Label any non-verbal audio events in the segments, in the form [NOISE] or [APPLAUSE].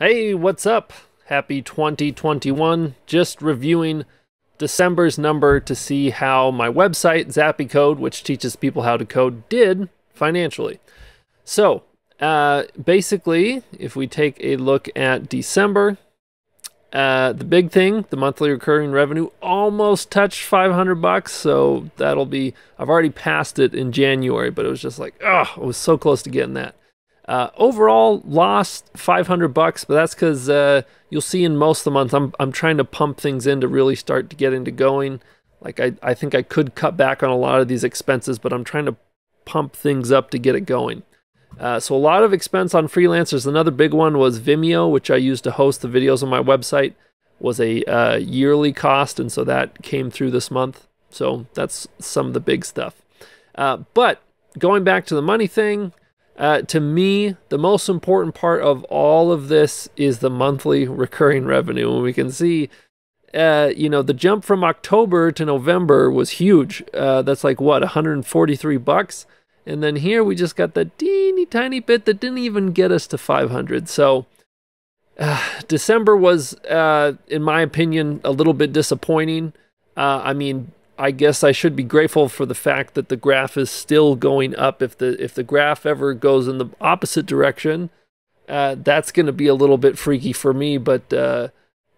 Hey, what's up? Happy 2021. Just reviewing December's number to see how my website, Zappy Code, which teaches people how to code, did financially. So, uh, basically, if we take a look at December, uh, the big thing, the monthly recurring revenue almost touched 500 bucks. So that'll be, I've already passed it in January, but it was just like, oh, I was so close to getting that. Uh, overall, lost 500 bucks, but that's because uh, you'll see in most of the month, I'm, I'm trying to pump things in to really start to get into going. Like, I, I think I could cut back on a lot of these expenses, but I'm trying to pump things up to get it going. Uh, so a lot of expense on freelancers. Another big one was Vimeo, which I used to host the videos on my website, was a uh, yearly cost, and so that came through this month. So that's some of the big stuff. Uh, but going back to the money thing, uh, to me, the most important part of all of this is the monthly recurring revenue. And we can see, uh, you know, the jump from October to November was huge. Uh, that's like what, 143 bucks? And then here we just got that teeny tiny bit that didn't even get us to 500. So uh, December was, uh, in my opinion, a little bit disappointing. Uh, I mean, I guess I should be grateful for the fact that the graph is still going up. If the if the graph ever goes in the opposite direction, uh, that's going to be a little bit freaky for me. But uh,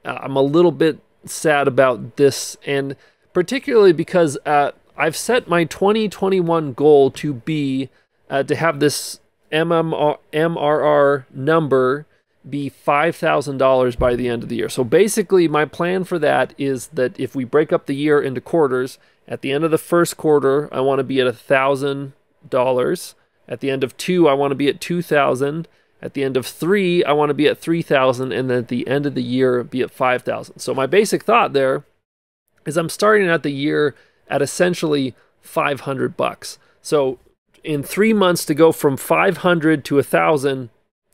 I'm a little bit sad about this, and particularly because uh, I've set my 2021 goal to be uh, to have this MMR, MRR number be $5,000 by the end of the year. So basically, my plan for that is that if we break up the year into quarters, at the end of the first quarter, I want to be at $1,000. At the end of two, I want to be at 2000 At the end of three, I want to be at 3000 And then at the end of the year, be at 5000 So my basic thought there is I'm starting at the year at essentially 500 bucks. So in three months to go from 500 to 1000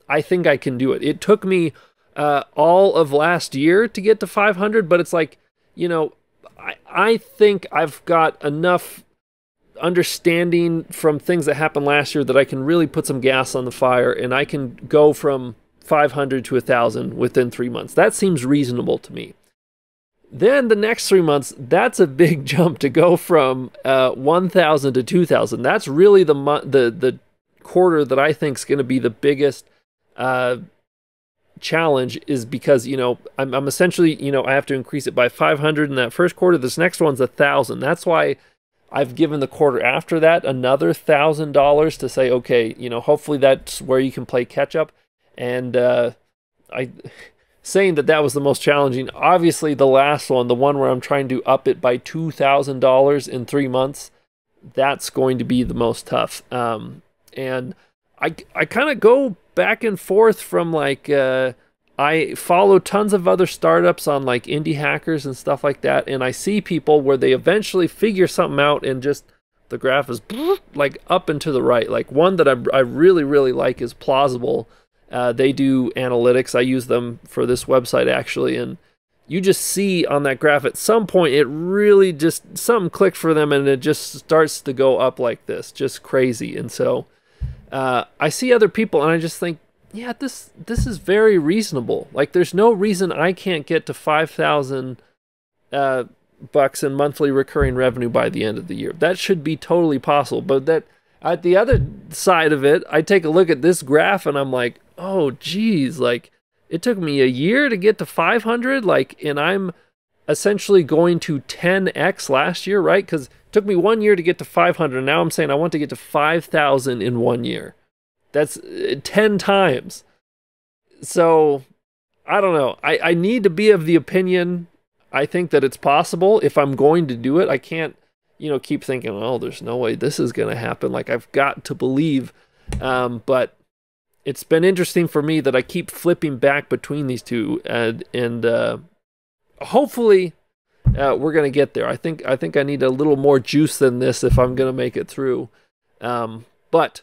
I think I can do it. It took me uh, all of last year to get to 500, but it's like, you know, I, I think I've got enough understanding from things that happened last year that I can really put some gas on the fire and I can go from 500 to 1,000 within three months. That seems reasonable to me. Then the next three months, that's a big [LAUGHS] jump to go from uh, 1,000 to 2,000. That's really the, the, the quarter that I think is going to be the biggest uh, challenge is because you know I'm, I'm essentially you know I have to increase it by 500 in that first quarter. This next one's a thousand. That's why I've given the quarter after that another thousand dollars to say okay you know hopefully that's where you can play catch up. And uh, I [LAUGHS] saying that that was the most challenging. Obviously the last one, the one where I'm trying to up it by two thousand dollars in three months, that's going to be the most tough. Um, and I I kind of go back and forth from like uh, I follow tons of other startups on like indie hackers and stuff like that, and I see people where they eventually figure something out and just the graph is [LAUGHS] like up and to the right. Like one that I, I really really like is Plausible. Uh, they do analytics. I use them for this website actually, and you just see on that graph at some point it really just something clicked for them and it just starts to go up like this, just crazy. And so uh, I see other people and I just think, yeah, this this is very reasonable. Like, there's no reason I can't get to five thousand uh, bucks in monthly recurring revenue by the end of the year. That should be totally possible. But that at the other side of it, I take a look at this graph and I'm like, oh, geez, like it took me a year to get to 500, like, and I'm essentially going to 10x last year, right? Because took me one year to get to 500. And now I'm saying I want to get to 5,000 in one year. That's uh, 10 times. So I don't know. I, I need to be of the opinion. I think that it's possible if I'm going to do it. I can't, you know, keep thinking, oh, there's no way this is going to happen. Like I've got to believe. Um, but it's been interesting for me that I keep flipping back between these two and, and, uh, hopefully uh, we're gonna get there. I think I think I need a little more juice than this if I'm gonna make it through. Um, but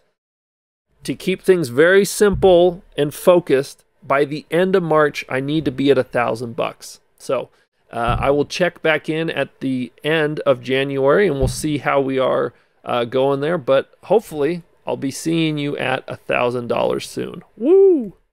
to keep things very simple and focused, by the end of March, I need to be at a thousand bucks. So uh, I will check back in at the end of January, and we'll see how we are uh, going there. But hopefully, I'll be seeing you at a thousand dollars soon. Woo!